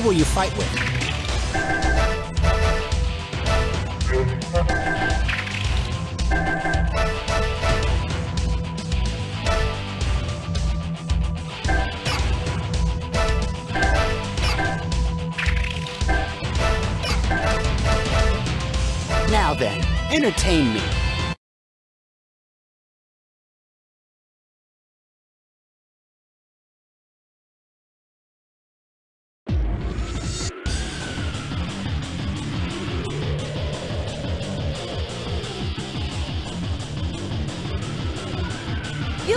Who will you fight with? Now then, entertain me.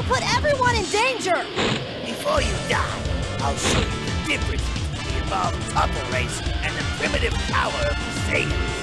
Put everyone in danger! Before you die, I'll show you the difference between the evolved Tuffle race and the primitive power of the Saiyans.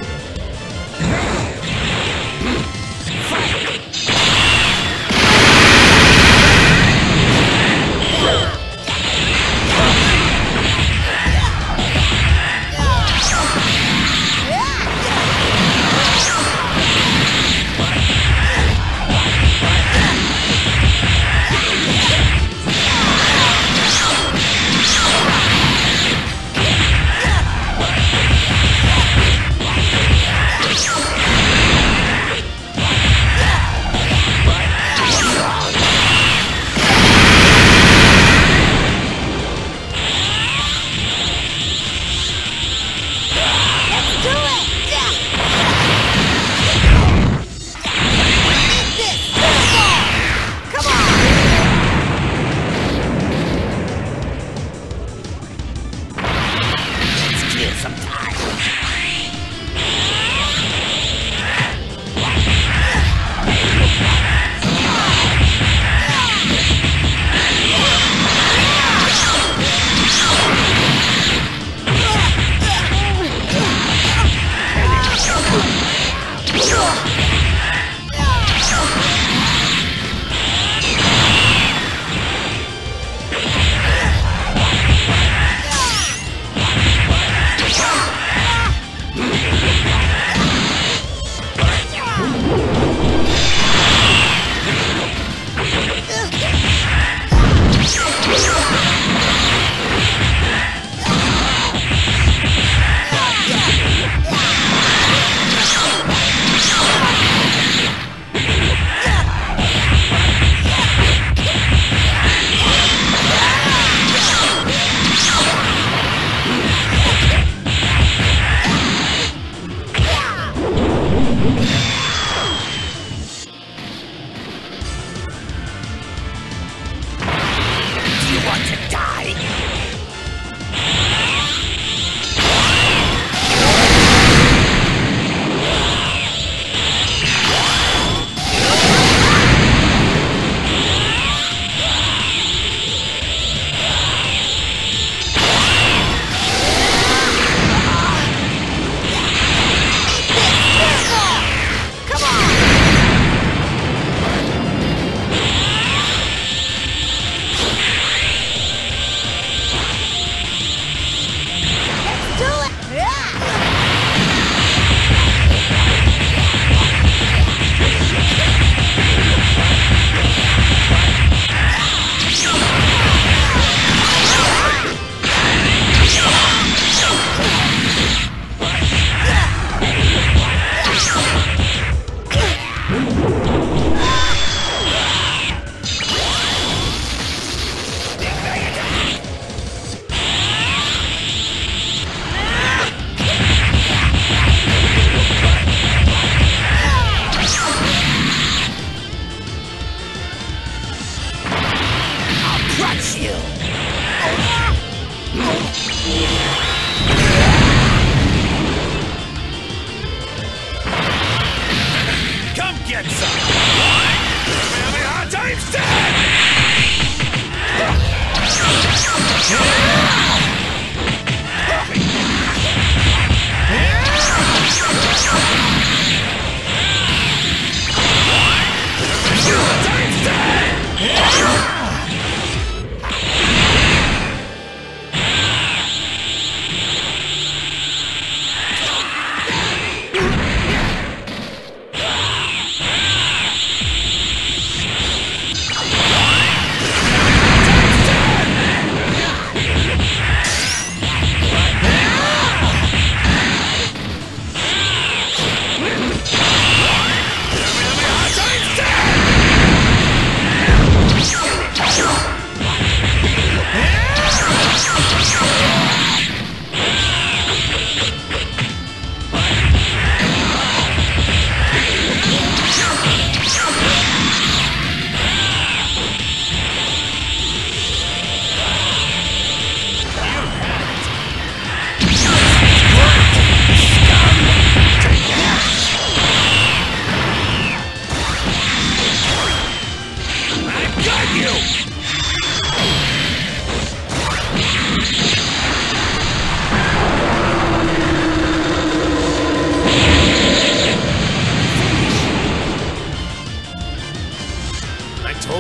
Die?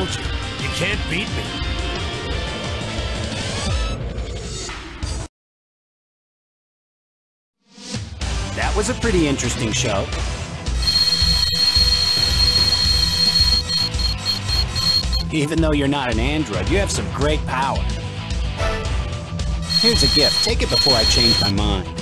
Told you, you can't beat me. That was a pretty interesting show. Even though you're not an android, you have some great power. Here's a gift. Take it before I change my mind.